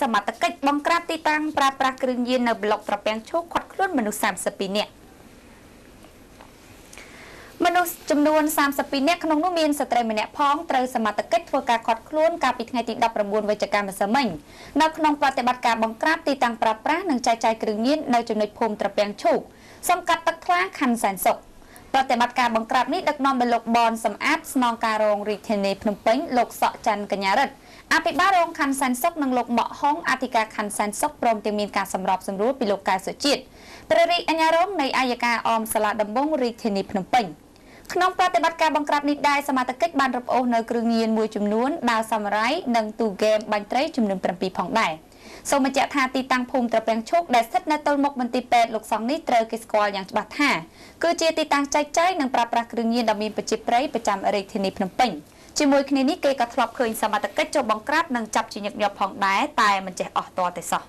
សមត្ថកិច្ចបង្ក្រាបទីតាំងប្រើប្រាស់គ្រឿងញៀននៅប្លុកត្រពាំងឈូកខាត់ខ្លួនមនុស្ស32នាក់មនុស្សចំនួន32នាក់ក្នុងនោះមានស្ត្រីម្នាក់ផងត្រូវសមត្ថកិច្ចធ្វើការខាត់ខ្លួនកាលពីថ្ងៃទី19វិច្ឆិកាម្សិលមិញនៅក្នុងប្រតិបត្តិការបង្ក្រាបទីតាំងប្រើប្រាស់និងចែកចាយគ្រឿងញៀននៅចំណុចភូមិត្រពាំងឈូកសង្កាត់ទឹកថ្លាខណ្ឌសែនសុខ ប្រតិបត្តិការបង្ក្រាបនេះដឹកនាំដោយលោកបនសំអាតស្នងការរងរាជធានីភ្នំពេញលោកសក់ច័ន្ទកញ្ញារិទ្ធអភិបាលរងខណ្ឌសែនសុខនិងលោកម៉ាក់ហុងអធិការខណ្ឌសែនសុខព្រមទាំងមានការសម្របសម្រួលពីលោកកៅសុជាតិព្រះរាជអាជ្ញារងនៃអាយកាអមសាលាដំបងរាជធានីភ្នំពេញក្នុងប្រតិបត្តិការបង្ក្រាបនេះដែរសមាជិកបានរឹបអូសនៅគ្រឿងញៀនមួយចំនួនដាវសាមរ៉ៃនិងទូហ្គេមបាញ់ត្រីចំនួន7ផងដែរ សូមបញ្ជាក់ថាទីតាំងភូមិត្រពាំងឈូកដែលស្ថិតនៅទល់មុខមន្ទីរពេទ្យលោកសង្ឃនេះត្រូវគេស្គាល់យ៉ាងច្បាស់ថាគឺជាទីតាំងចែកចាយនិងប្រើប្រាស់គ្រឿងញៀនដ៏មានប្រជាប្រិយប្រចាំរាជធានីភ្នំពេញជាមួយគ្នានេះគេក៏ធ្លាប់ឃើញសមត្ថកិច្ចចូលបង្ក្រាបនិងចាប់ជាញឹកញាប់ផងដែរតែមិនចេះអស់តតែសោះ